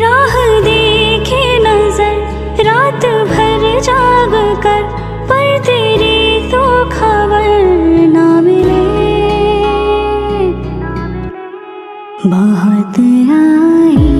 राह देखे नज़र, रात भर जाग कर, पर तेरी तो खबर ना मिले। बहुत आई